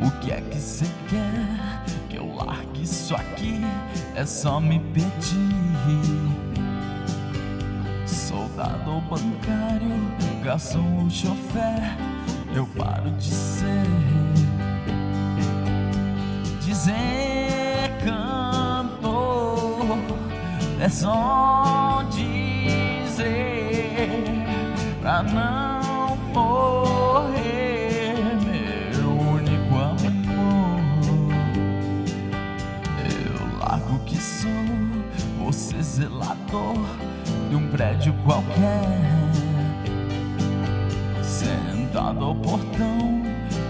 O que é que você quer que eu largue isso aqui? É só me pedir. Soldado bancário, garçom ou chofer, eu paro de ser. Dizer é só dizer pra não morrer, meu único amor. Eu largo que sou, você zelador de um prédio qualquer, sentado ao portão,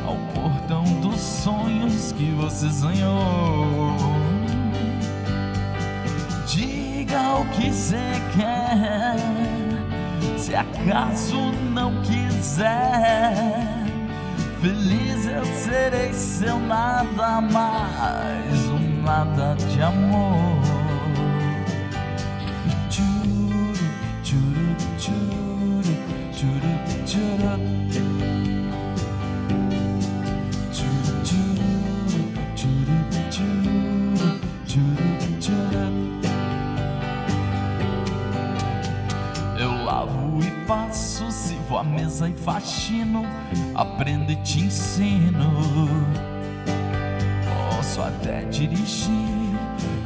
ao portão dos sonhos que você sonhou. O que você quer, se acaso não quiser. Feliz eu serei seu nada mais, um nada de amor. E passo, sirvo a mesa e faxino, aprendo e te ensino. Posso até dirigir,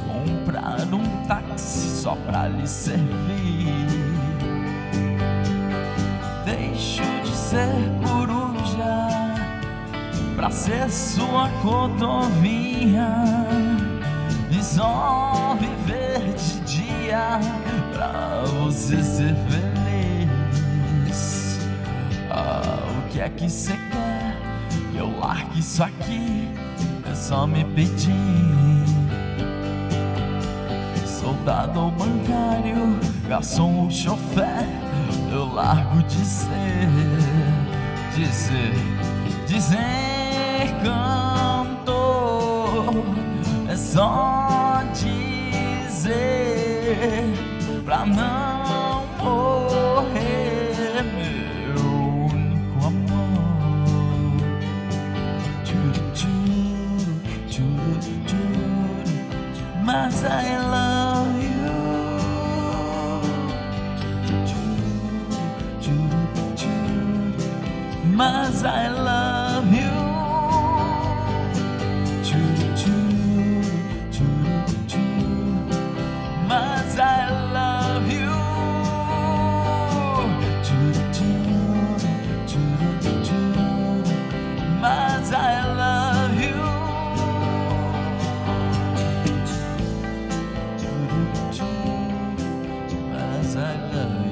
comprar um táxi só pra lhe servir. Deixo de ser coruja pra ser sua cotovinha e é que você quer? Que eu largue isso aqui? É só me pedir. Soldado ou bancário, garçom ou chofer, eu largo de ser, dizer, dizer cantor, é só dizer pra não would you? Must I love you? Must I love? I love you.